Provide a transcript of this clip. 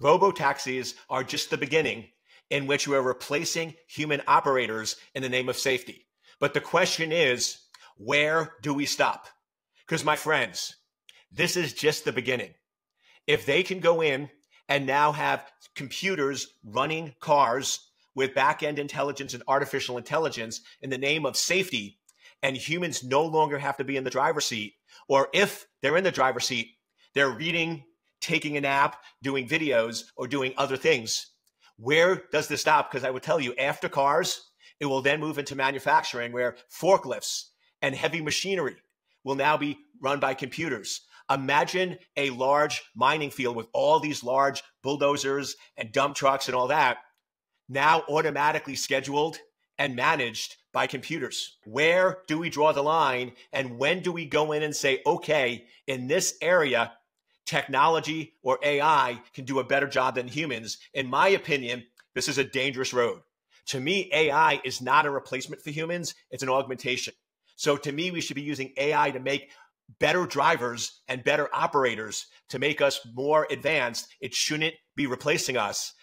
Robo taxis are just the beginning in which we're replacing human operators in the name of safety. But the question is, where do we stop? Because, my friends, this is just the beginning. If they can go in and now have computers running cars with back end intelligence and artificial intelligence in the name of safety, and humans no longer have to be in the driver's seat, or if they're in the driver's seat, they're reading, taking a nap, doing videos, or doing other things. Where does this stop? Because I would tell you, after cars, it will then move into manufacturing where forklifts and heavy machinery will now be run by computers. Imagine a large mining field with all these large bulldozers and dump trucks and all that, now automatically scheduled and managed by computers. Where do we draw the line? And when do we go in and say, okay, in this area, technology or AI can do a better job than humans? In my opinion, this is a dangerous road. To me, AI is not a replacement for humans, it's an augmentation. So to me, we should be using AI to make better drivers and better operators to make us more advanced. It shouldn't be replacing us.